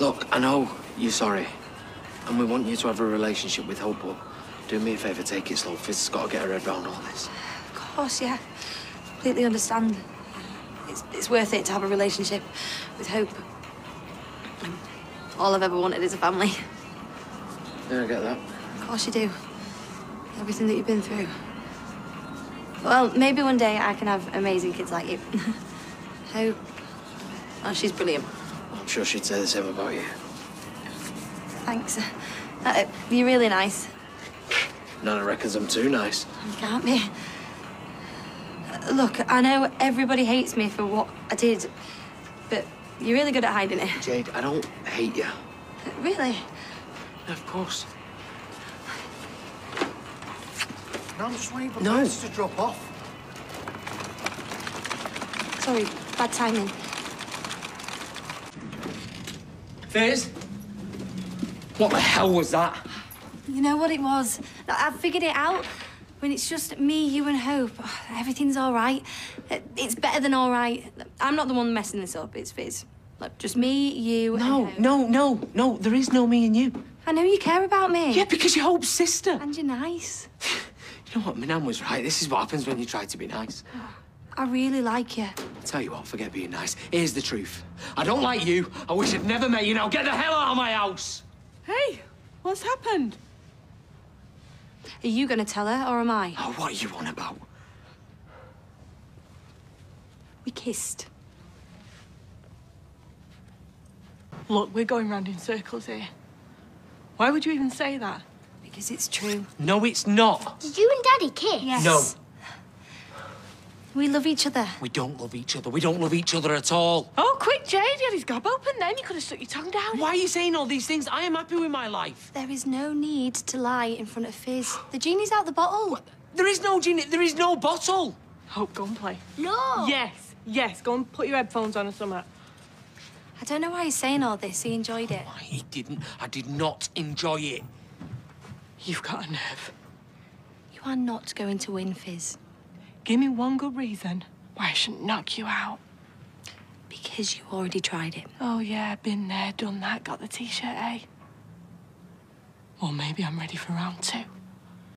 Look, I know you're sorry, and we want you to have a relationship with Hope, but do me a favour, take it slow. Fizz has got to get her head round all this. Of course, yeah. Completely understand. It's, it's worth it to have a relationship with Hope. Um, All I've ever wanted is a family. Yeah, I get that. Of course you do. Everything that you've been through. Well, maybe one day I can have amazing kids like you. Hope. Oh, she's brilliant. I'm sure she'd say the same about you. Thanks. Uh, you're really nice. Nana reckons I'm too nice. You can't be. Uh, Look, I know everybody hates me for what I did, but you're really good at hiding it. Jade, I don't hate you. Really? Of course. No, I'm just waiting for No. Francis to drop off. Sorry, bad timing. Fizz? What the hell was that? You know what it was? I I figured it out. When it's just me, you, and Hope, everything's all right. It's better than all right. I'm not the one messing this up. It's Fizz. Look, just me, you, No, and Hope. no, no, no. There is no me and you. I know you care about me. Yeah, because you're Hope's sister. And you're nice. You know what? My nan was right. This is what happens when you try to be nice. I really like you. Tell you what, forget being nice. Here's the truth. I don't like you. I wish I'd never met you. Now get the hell out of my house. Hey, what's happened? Are you going to tell her, or am I? Oh, what are you on about? We kissed. Look, we're going round in circles here. Why would you even say that? Because it's true. No, it's not. Did you and Daddy kiss? Yes. No. We love each other. We don't love each other. We don't love each other at all. Oh, quick, Jade. You had his gob open then. You could have stuck your tongue down. Why are you saying all these things? I am happy with my life. There is no need to lie in front of Fizz. The genie's out the bottle. There is no genie. There is no bottle. Hope, go and play. No. Yes, yes. Go and put your headphones on or something. I don't know why he's saying all this. He enjoyed it. He didn't. I did not enjoy it. You've got a nerve. You are not going to win, Fizz. Give me one good reason why I shouldn't knock you out. Because you already tried it. Oh, yeah, been there, done that, got the t-shirt, eh? Well, maybe I'm ready for round two.